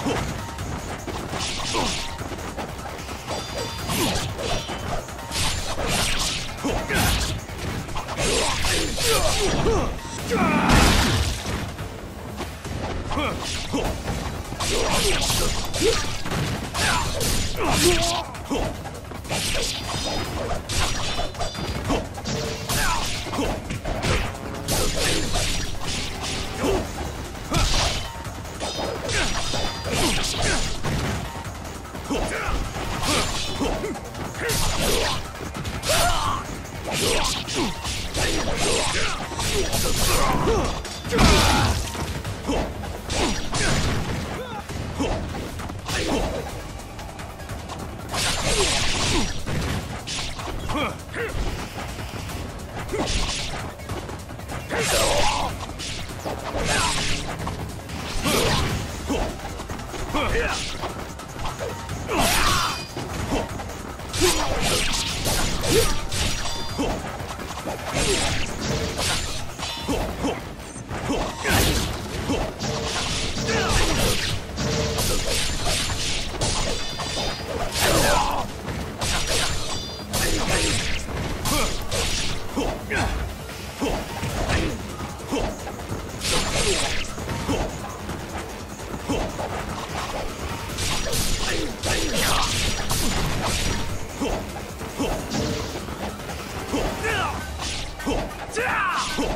Huh! Huh! Yeah. Ugh!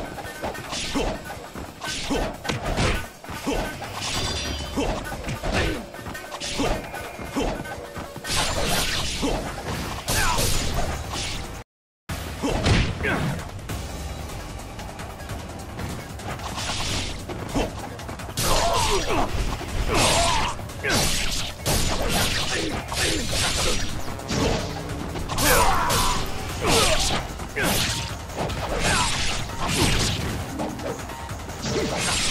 Huh!